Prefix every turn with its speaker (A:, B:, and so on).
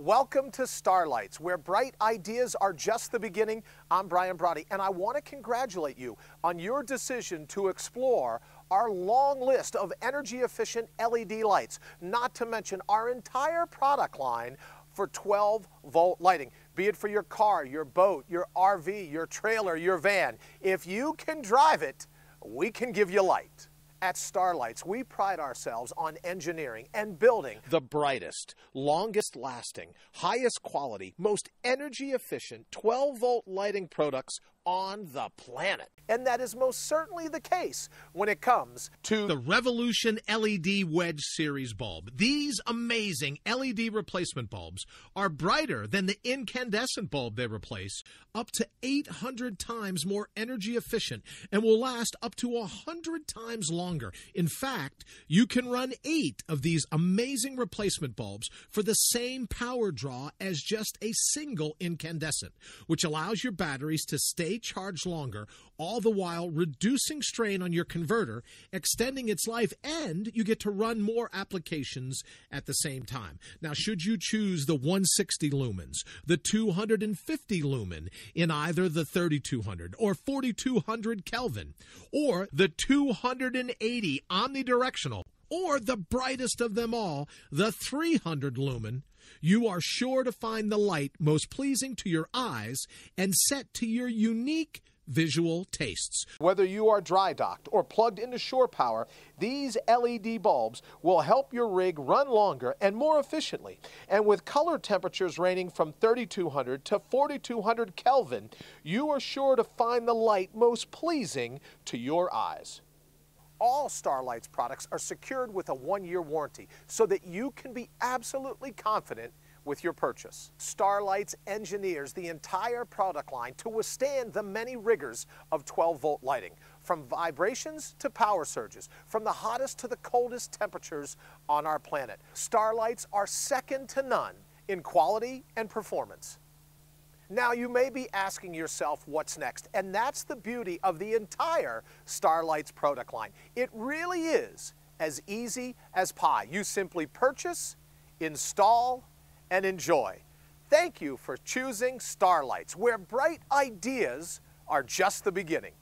A: Welcome to Starlights, where bright ideas are just the beginning. I'm Brian Brody, and I want to congratulate you on your decision to explore our long list of energy efficient LED lights, not to mention our entire product line for 12 volt lighting, be it for your car, your boat, your RV, your trailer, your van. If you can drive it, we can give you light. At Starlights, we pride ourselves on engineering and building the brightest, longest lasting, highest quality, most energy efficient 12 volt lighting products on the planet. And that is most certainly the case when it comes to
B: the Revolution LED Wedge Series bulb. These amazing LED replacement bulbs are brighter than the incandescent bulb they replace, up to 800 times more energy efficient, and will last up to 100 times longer. In fact, you can run eight of these amazing replacement bulbs for the same power draw as just a single incandescent, which allows your batteries to stay charge longer, all the while reducing strain on your converter, extending its life, and you get to run more applications at the same time. Now, should you choose the 160 lumens, the 250 lumen in either the 3200 or 4200 Kelvin, or the 280 omnidirectional, or the brightest of them all, the 300 lumen, you are sure to find the light most pleasing to your eyes and set to your unique visual tastes.
A: Whether you are dry docked or plugged into shore power, these LED bulbs will help your rig run longer and more efficiently. And with color temperatures ranging from 3200 to 4200 Kelvin, you are sure to find the light most pleasing to your eyes all Starlights products are secured with a one-year warranty so that you can be absolutely confident with your purchase. Starlights engineers the entire product line to withstand the many rigors of 12-volt lighting, from vibrations to power surges, from the hottest to the coldest temperatures on our planet. Starlights are second to none in quality and performance. Now, you may be asking yourself what's next, and that's the beauty of the entire Starlights product line. It really is as easy as pie. You simply purchase, install, and enjoy. Thank you for choosing Starlights, where bright ideas are just the beginning.